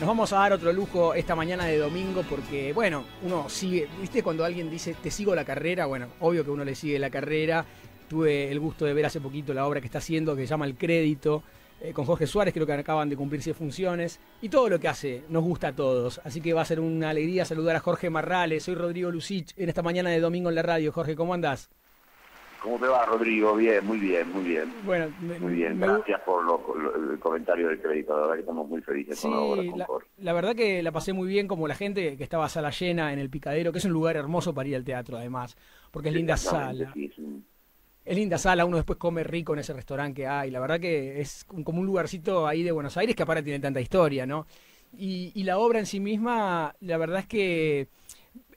Nos vamos a dar otro lujo esta mañana de domingo porque, bueno, uno sigue, ¿viste cuando alguien dice te sigo la carrera? Bueno, obvio que uno le sigue la carrera. Tuve el gusto de ver hace poquito la obra que está haciendo que se llama El Crédito, eh, con Jorge Suárez, creo que acaban de cumplirse funciones. Y todo lo que hace nos gusta a todos. Así que va a ser una alegría saludar a Jorge Marrales. Soy Rodrigo Lucich en esta mañana de domingo en la radio. Jorge, ¿cómo andás? ¿Cómo te va, Rodrigo? Bien, muy bien, muy bien. Bueno, muy bien. Gracias por el comentario del crédito. La verdad que estamos muy felices con la obra. Con la, la, verdad que la pasé muy bien, como la gente que estaba a sala llena en el Picadero, que es un lugar hermoso para ir al teatro, además, porque es linda sala. es, linda sala, uno después come rico en ese restaurante que hay. La verdad que es como un lugarcito ahí de Buenos Aires que aparte tiene tanta historia, ¿no? Y, y la obra en sí misma, la verdad es que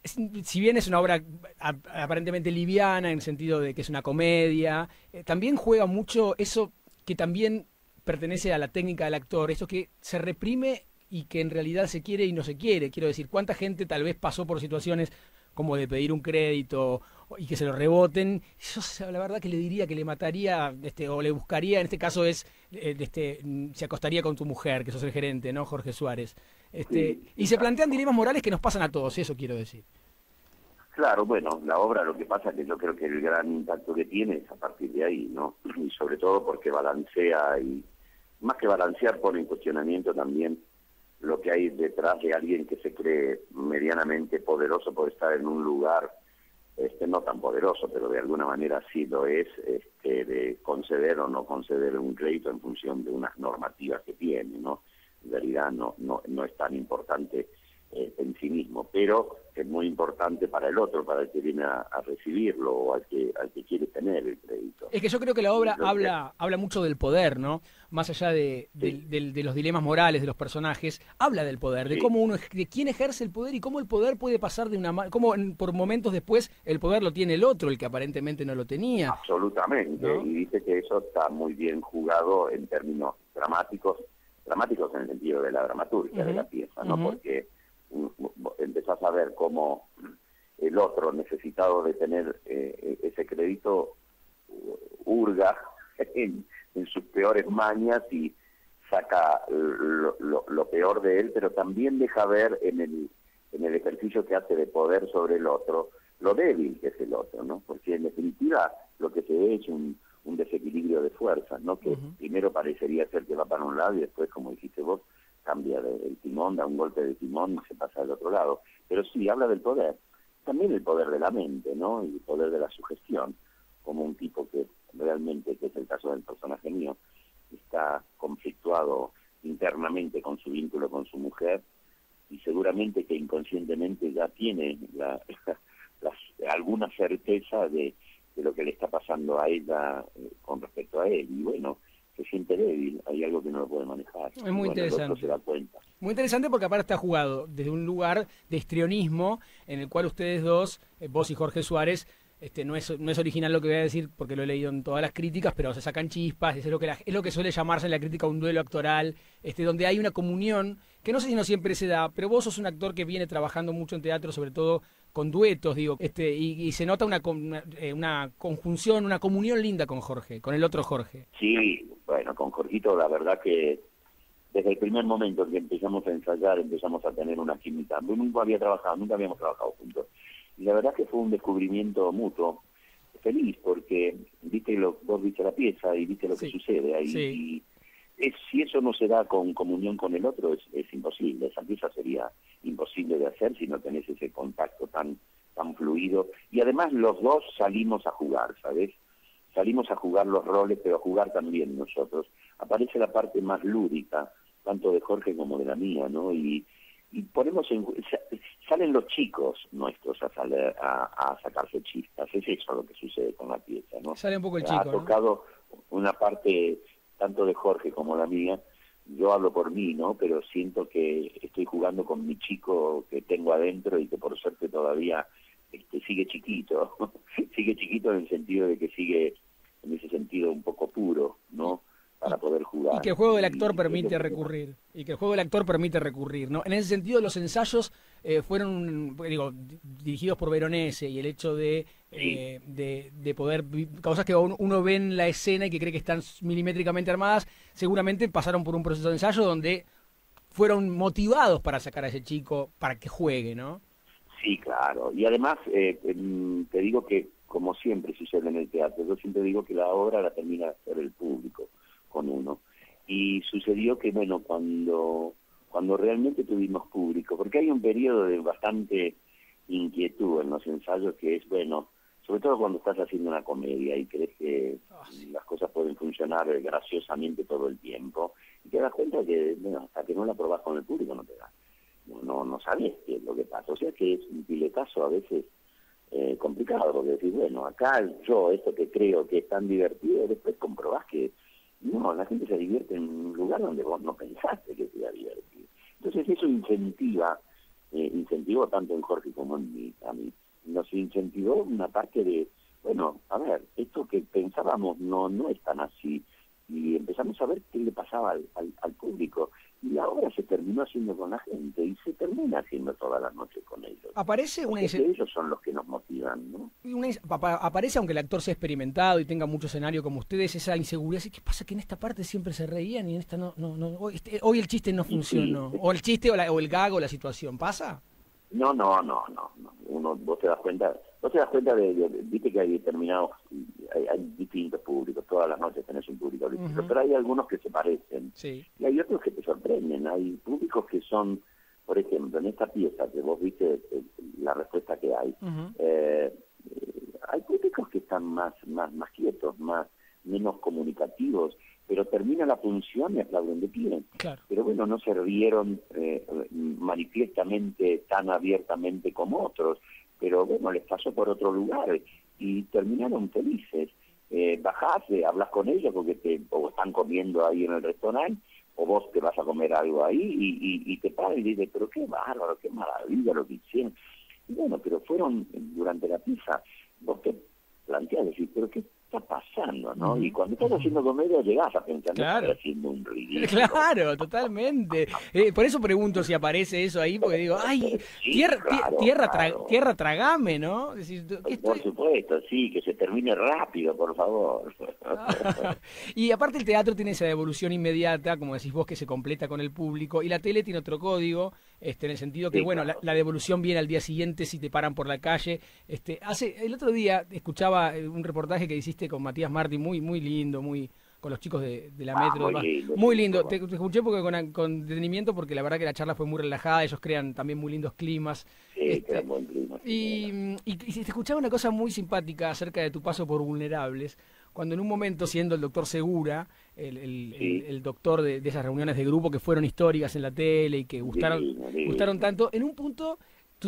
si bien es una obra aparentemente liviana en el sentido de que es una comedia, eh, también juega mucho eso que también pertenece a la técnica del actor, eso que se reprime y que en realidad se quiere y no se quiere. Quiero decir, ¿cuánta gente tal vez pasó por situaciones como de pedir un crédito y que se lo reboten? Yo la verdad que le diría que le mataría este, o le buscaría, en este caso es, eh, este, se acostaría con tu mujer, que sos el gerente, ¿no, Jorge Suárez? Este, y se plantean dilemas morales que nos pasan a todos, eso quiero decir. Claro, bueno, la obra lo que pasa es que yo creo que el gran impacto que tiene es a partir de ahí, ¿no? Y sobre todo porque balancea y más que balancear pone en cuestionamiento también lo que hay detrás de alguien que se cree medianamente poderoso por estar en un lugar este no tan poderoso, pero de alguna manera sí lo es, este, de conceder o no conceder un crédito en función de unas normativas que tiene, ¿no? Realidad no, no, no es tan importante eh, en sí mismo, pero es muy importante para el otro, para el que viene a, recibirlo o al que, al que quiere tener el crédito. Es que yo creo que la obra habla, habla mucho del poder, ¿no? Más allá de, de, los dilemas morales de los personajes, habla del poder, de cómo uno, de quién ejerce el poder y cómo el poder puede pasar de una cómo por momentos después el poder lo tiene el otro, el que aparentemente no lo tenía. Absolutamente, y dice que eso está muy bien jugado en términos dramáticos, dramáticos en el sentido de la dramaturgia de la pieza, ¿no? Porque empezás a ver cómo el otro necesitado de tener eh, ese crédito hurga en, sus peores mañas y saca lo, peor de él, pero también deja ver en el, en el ejercicio que hace de poder sobre el otro lo débil que es el otro, ¿no? Porque en definitiva lo que se ve es un, un desequilibrio de fuerzas, ¿no? Que primero parecería ser que va para un lado y después, como dijiste vos, cambia el timón, da un golpe de timón y se pasa al otro lado. Pero sí, habla del poder. También el poder de la mente, ¿no? Y el poder de la sugestión, como un tipo que realmente, que es el caso del personaje mío, está conflictuado internamente con su vínculo con su mujer y seguramente que inconscientemente ya tiene la, alguna certeza de, de, lo que le está pasando a ella eh, con respecto a él. Y bueno, se siente débil, hay algo que no lo puede manejar. Es muy interesante. Se da cuenta. Muy interesante porque aparte está jugado desde un lugar de histrionismo en el cual ustedes dos, eh, vos y Jorge Suárez, este, no, es, no es original lo que voy a decir porque lo he leído en todas las críticas, pero se sacan chispas, es lo que, es lo que suele llamarse en la crítica un duelo actoral, este, donde hay una comunión que no sé si no siempre se da, pero vos sos un actor que viene trabajando mucho en teatro, sobre todo con duetos, digo, este, y, se nota una, eh, una, conjunción, una comunión linda con Jorge, con el otro Jorge. Sí, bueno, con Jorgito la verdad que desde el primer momento que empezamos a ensayar, empezamos a tener una química. Nunca había trabajado, nunca habíamos trabajado juntos. Y la verdad que fue un descubrimiento mutuo, feliz, porque viste lo, vos viste la pieza y viste lo que sucede ahí. Y es, si eso no se da con comunión con el otro, es, es imposible. Esa pieza sería imposible de hacer si no tenés ese contacto tan, tan fluido. Y además los dos salimos a jugar, ¿sabes? Salimos a jugar los roles, pero a jugar también nosotros. Aparece la parte más lúdica, tanto de Jorge como de la mía, ¿no? Y, y ponemos en, salen los chicos nuestros a, salir, a, sacarse chispas, es eso lo que sucede con la pieza, ¿no? Sale un poco el chico, Ha tocado una parte tanto de Jorge como la mía, yo hablo por mí, ¿no? Pero siento que estoy jugando con mi chico que tengo adentro y que por suerte todavía este, sigue chiquito, sigue chiquito en el sentido de que sigue en ese sentido un poco puro, ¿no? para poder jugar. Y que el juego del actor permite recurrir. Y que el juego del actor permite recurrir, ¿no? En ese sentido, los ensayos eh, fueron, digo, dirigidos por Veronese y el hecho de, eh, de, poder, cosas que uno, ve en la escena y que cree que están milimétricamente armadas, seguramente pasaron por un proceso de ensayo donde fueron motivados para sacar a ese chico para que juegue, ¿no? Sí, claro. Y además, eh, te digo que, como siempre sucede en el teatro, yo siempre digo que la obra la termina de hacer el público con uno. Y sucedió que, bueno, cuando, cuando realmente tuvimos público, porque hay un periodo de bastante inquietud en los ensayos que es, bueno, sobre todo cuando estás haciendo una comedia y crees que ah, las cosas pueden funcionar graciosamente todo el tiempo, y te das cuenta que, bueno, hasta que no la probas con el público no te da. No, no sabes qué es lo que pasa. O sea que es un piletazo a veces eh, complicado, porque decís, bueno, acá yo, esto que creo que es tan divertido, después comprobás que no, la gente se divierte en un lugar donde vos no pensaste que se iba a divertir. Entonces eso incentiva, eh, incentivó tanto en Jorge como en mí, a mí, nos incentivó una parte de, bueno, a ver, esto que pensábamos no, no es tan así, y empezamos a ver qué le pasaba al, al, público. Y la obra se terminó haciendo con la gente y se termina haciendo todas las noches con ellos. Aparece una ellos son los que nos motivan, ¿no? aparece aunque el actor sea experimentado y tenga mucho escenario como ustedes esa inseguridad, ¿qué pasa que en esta parte siempre se reían y en esta no no no. Hoy, este, el chiste no funcionó. O el chiste o, o el gago la situación. Pasa? No, no, no, no, no. Uno, vos te das cuenta, vos te das cuenta de, viste que hay determinados, hay, distintos públicos, todas las noches tenés un público distinto, pero hay algunos que se parecen. Sí. Y hay otros que te sorprenden, hay públicos que son, por ejemplo, en esta pieza que vos viste eh, la respuesta que hay, eh, hay públicos que están más, más, más quietos, más, menos comunicativos, pero termina la función y aplauden de pie. Pero bueno, no se rieron eh, manifiestamente tan abiertamente como otros, pero bueno, les pasó por otro lugar y terminaron felices. Eh, bajás, eh, hablas con ellos porque te, o están comiendo ahí en el restaurante, o vos te vas a comer algo ahí y, y, te paran y dices, pero qué bárbaro, qué maravilla lo que hicieron. Y bueno, pero fueron durante la pizza, vos te planteas decir, pero qué está pasando, ¿no? Y cuando estás haciendo comedia llegás a pensar, claro. haciendo un ridículo. Claro, totalmente. Eh, por eso pregunto si aparece eso ahí, porque digo, ay, tierra, tierra, tierra tragame, ¿no? Por supuesto, sí, que se termine rápido, por favor. y aparte el teatro tiene esa devolución inmediata, como decís vos, que se completa con el público, y la tele tiene otro código, este, en el sentido que, bueno, La, devolución viene al día siguiente si te paran por la calle. Este, hace El otro día escuchaba eh, un reportaje que hiciste con Matías Martí, muy, muy lindo, muy con los chicos de, la ah, metro. muy lindo. Te, escuché porque con, con, detenimiento porque la verdad que la charla fue muy relajada, ellos crean también muy lindos climas. Este, y, y, te escuchaba una cosa muy simpática acerca de tu paso por vulnerables, cuando en un momento siendo el doctor Segura, el, el, doctor de, de, esas reuniones de grupo que fueron históricas en la tele y que gustaron, gustaron tanto, en un punto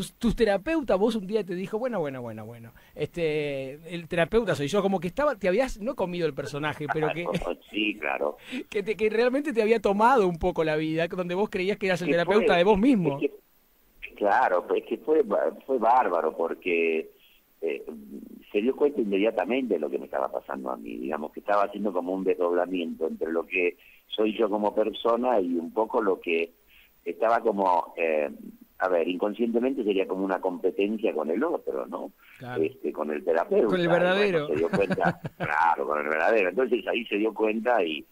tus, terapeutas, vos un día te dijo, bueno, bueno, bueno, bueno, este, el terapeuta soy yo, como que estaba, te habías, no comido el personaje, pero que... sí, claro. Que, te, que realmente te había tomado un poco la vida, donde vos creías que eras el terapeuta de vos mismo. claro, es que fue, fue bárbaro, porque eh, se dio cuenta inmediatamente de lo que me estaba pasando a mí, digamos, que estaba haciendo como un desdoblamiento entre lo que soy yo como persona y un poco lo que estaba como... Eh, a ver, inconscientemente sería como una competencia con el otro, ¿no? Este, con el terapeuta. Con el verdadero. se dio cuenta, claro, con el verdadero. Entonces ahí se dio cuenta y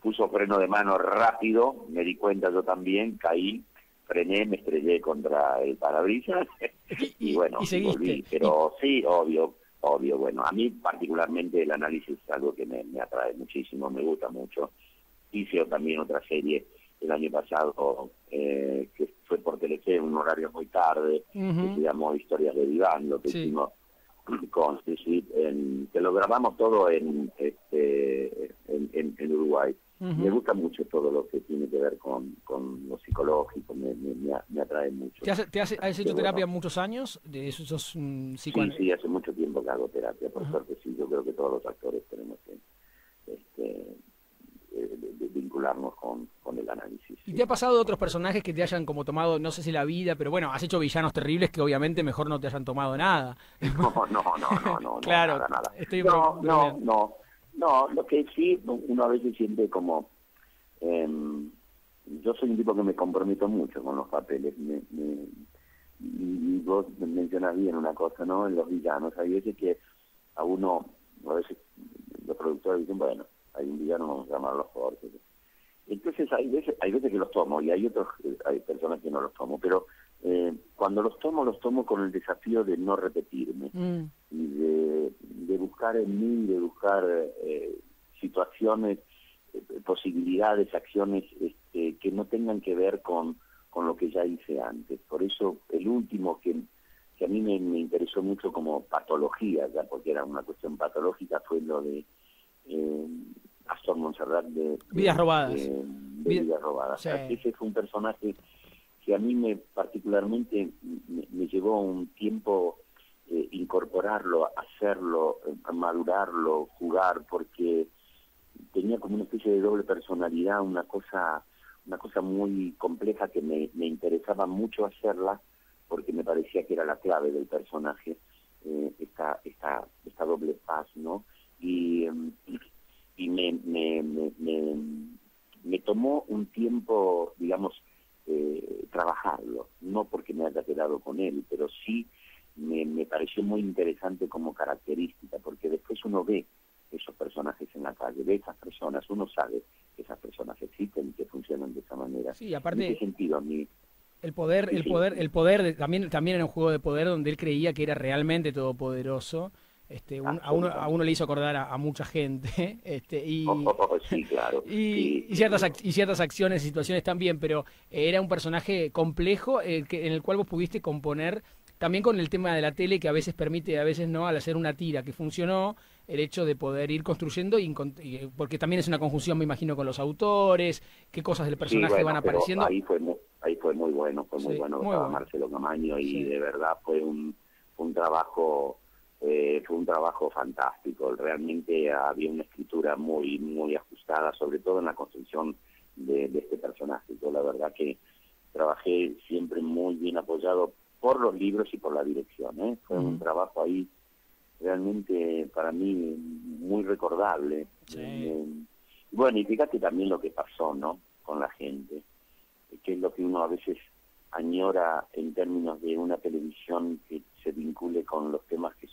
puso freno de mano rápido, me di cuenta yo también, caí, frené, me estrellé contra el parabrisas y, bueno, volví. Pero sí, obvio, obvio, bueno, a mí particularmente el análisis es algo que me, me atrae muchísimo, me gusta mucho. Hice también otra serie el año pasado eh, que fue por Telefe un horario muy tarde, que se llamó Historias de Diván, lo que hicimos con en, que lo grabamos todo en este en, Uruguay. Me gusta mucho todo lo que tiene que ver con, con lo psicológico, me, me, atrae mucho. ¿Te, has, has hecho terapia muchos años? De esos, sí, sí, hace mucho tiempo que hago terapia, por suerte sí, yo creo que todos los actores tenemos que este, vincularnos con, con el análisis. ¿Y te ha pasado otros personajes que te hayan como tomado, no sé si la vida, pero bueno, has hecho villanos terribles que obviamente mejor no te hayan tomado nada? No, no, no, no, no, claro, nada, no, no, no, no, lo que sí, uno a veces siente como... Em, yo soy un tipo que me comprometo mucho con los papeles. Me, y vos mencionas bien una cosa, ¿no? En los villanos, hay veces que a uno, a veces los productores dicen, bueno, hay un villano, vamos a llamarlo Jorge. Entonces hay veces, hay veces que los tomo y hay otros, hay personas que no los tomo, pero eh, cuando los tomo, los tomo con el desafío de no repetirme mm. y de, de, buscar en mí, de buscar eh, situaciones, eh, posibilidades, acciones este, que no tengan que ver con, con lo que ya hice antes. Por eso el último que, que a mí me, me interesó mucho como patología, ya porque era una cuestión patológica, fue lo de eh, Astor Montserrat de, Vidas Robadas. De, Vidas Robadas. Ese fue un personaje que a mí me particularmente me, llevó un tiempo eh, incorporarlo, hacerlo, eh, madurarlo, jugar, porque tenía como una especie de doble personalidad, una cosa, una cosa muy compleja que me, me interesaba mucho hacerla, porque me parecía que era la clave del personaje, eh, esta, esta, esta doble paz, ¿no? Y, y me, me, me, me, tomó un tiempo, digamos, eh, trabajarlo, no porque me haya quedado con él, pero sí me, me pareció muy interesante como característica, porque después uno ve esos personajes en la calle, ve esas personas, uno sabe que esas personas existen y que funcionan de esa manera. Sí, aparte... En ese sentido, a mí el poder, el poder, el poder, también, también era un juego de poder donde él creía que era realmente todopoderoso. Este, a, uno, a uno le hizo acordar a, mucha gente este, y, sí, claro. y, ciertas, y ciertas acciones y situaciones también, pero era un personaje complejo eh, que, en el cual vos pudiste componer también con el tema de la tele que a veces permite, a veces no, al hacer una tira que funcionó, el hecho de poder ir construyendo, y, porque también es una conjunción, me imagino, con los autores, qué cosas del personaje van apareciendo. Ahí fue ahí fue muy bueno, fue muy bueno, Marcelo Camaño y de verdad fue un, un trabajo eh, fue un trabajo fantástico. Realmente había una escritura muy muy ajustada, sobre todo en la construcción de, este personaje. Yo la verdad que trabajé siempre muy bien apoyado por los libros y por la dirección. ¿eh? Fue un trabajo ahí realmente para mí muy recordable. Eh, bueno, y fíjate también lo que pasó, ¿no? Con la gente que es lo que uno a veces añora en términos de una televisión que se vincule con los temas que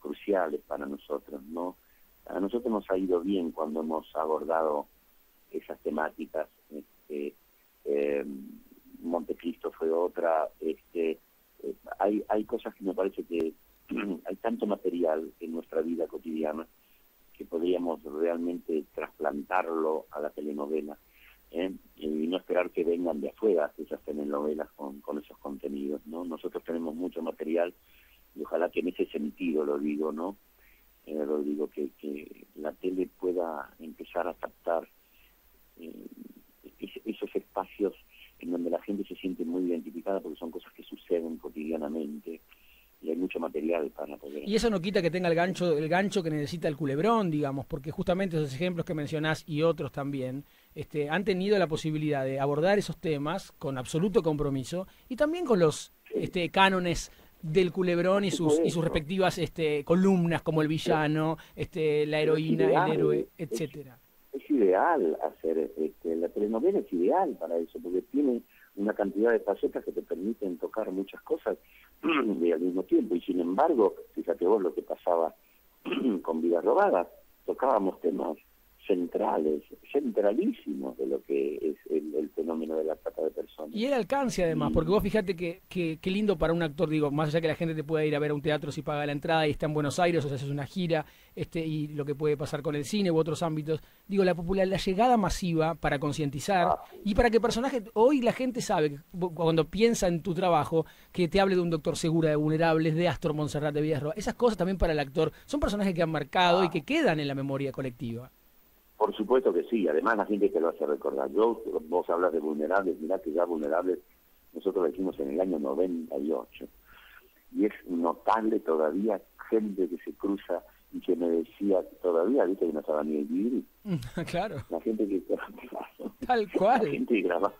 cruciales para nosotros, ¿no? A nosotros nos ha ido bien cuando hemos abordado esas temáticas. Este, eh, Montecristo fue otra. Este, eh, hay, hay cosas que me parece que hay tanto material en nuestra vida cotidiana que podríamos realmente trasplantarlo a la telenovela ¿eh? y no esperar que vengan de afuera esas telenovelas con, con esos contenidos, ¿no? Nosotros tenemos mucho material y ojalá que en ese sentido lo digo, ¿no? Eh, lo digo, que, que la tele pueda empezar a captar eh, esos espacios en donde la gente se siente muy identificada porque son cosas que suceden cotidianamente y hay mucho material para poder... Y eso no quita que tenga el gancho, el gancho que necesita el culebrón, digamos, porque justamente esos ejemplos que mencionás y otros también este, han tenido la posibilidad de abordar esos temas con absoluto compromiso y también con los este, cánones del culebrón y sus y sus respectivas este, columnas como el villano, este, la heroína, el héroe, etcétera. Es, ideal hacer este, la telenovela es ideal para eso porque tiene una cantidad de facetas que te permiten tocar muchas cosas y al mismo tiempo y sin embargo fíjate vos lo que pasaba con vidas robadas tocábamos temas centrales, centralísimos de lo que es el, fenómeno de la. Y el alcance además, porque vos fíjate que, que, lindo para un actor, digo, más allá que la gente te pueda ir a ver a un teatro si paga la entrada y está en Buenos Aires, o sea, haces una gira, este, y lo que puede pasar con el cine u otros ámbitos, digo, la popularidad, la llegada masiva para concientizar y para que personajes, hoy la gente sabe, cuando piensa en tu trabajo, que te hable de un doctor segura de vulnerables, de Astor Monserrat de Villarroa, esas cosas también para el actor son personajes que han marcado y que quedan en la memoria colectiva. Por supuesto que sí, además la gente que lo hace recordar. Yo, vos hablas de vulnerables, mirá que ya vulnerables nosotros lo hicimos en el año 98. Y es notable todavía gente que se cruza y que me decía todavía, viste que no estaba ni el vivir. claro. La gente que Tal cual. La gente que grababa.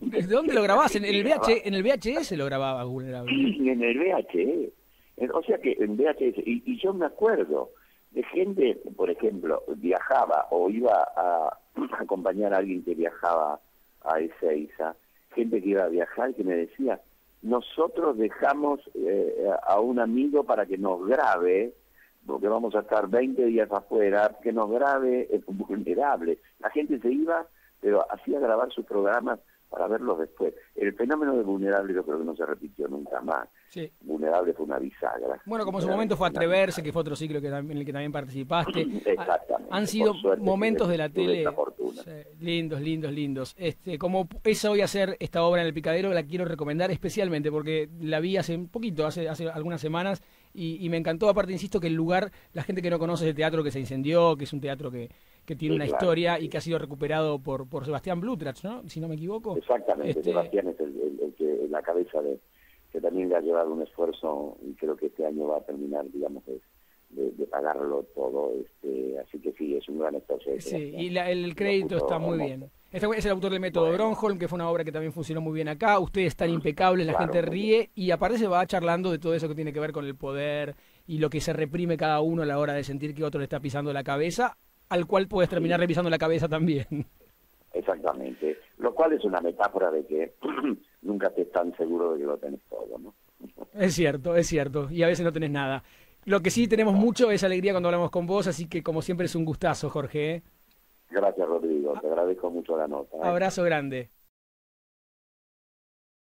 ¿De dónde lo grababas? ¿En el, VH, en el VHS lo grababa vulnerable. En el VHS. O sea que en VHS, y, y yo me acuerdo, de gente, por ejemplo, viajaba o iba a acompañar a alguien que viajaba a Ezeiza, gente que iba a viajar que me decía, nosotros dejamos eh, a un amigo para que nos grabe, porque vamos a estar 20 días afuera, que nos grabe vulnerable. La gente se iba pero hacía grabar sus programas para verlos después. El fenómeno de Vulnerable yo creo que no se repitió nunca más. Vulnerable fue una bisagra. Bueno, como en su momento fue Atreverse, que fue otro ciclo que, en el que también participaste. Exactamente. Han sido momentos de la tele lindos, lindos, lindos. Este, como esa hoy hacer esta obra en el Picadero, la quiero recomendar especialmente porque la vi hace un poquito, hace, hace algunas semanas, y, me encantó. Aparte, insisto, que el lugar, la gente que no conoce el teatro que se incendió, que es un teatro que, que tiene una historia y que ha sido recuperado por, por Sebastián Blutrach, ¿no? Si no me equivoco. Exactamente, este Sebastián es el, que la cabeza de que también le ha llevado un esfuerzo y creo que este año va a terminar, digamos, de, de, pagarlo todo. Este, así que sí, es un gran esfuerzo. Sí, y el crédito está muy bien. Este es el autor del método Bronholm, que fue una obra que también funcionó muy bien acá. Ustedes están impecables, la gente ríe y aparte se va charlando de todo eso que tiene que ver con el poder y lo que se reprime cada uno a la hora de sentir que otro le está pisando la cabeza al cual puedes terminar revisando la cabeza también. Exactamente, lo cual es una metáfora de que nunca estés tan seguro de que lo tenés todo, ¿no? Es cierto, es cierto, y a veces no tenés nada. Lo que sí tenemos mucho es alegría cuando hablamos con vos, así que como siempre es un gustazo, Jorge. ¿eh? Gracias, Rodrigo, te agradezco mucho la nota. ¿eh? Abrazo grande.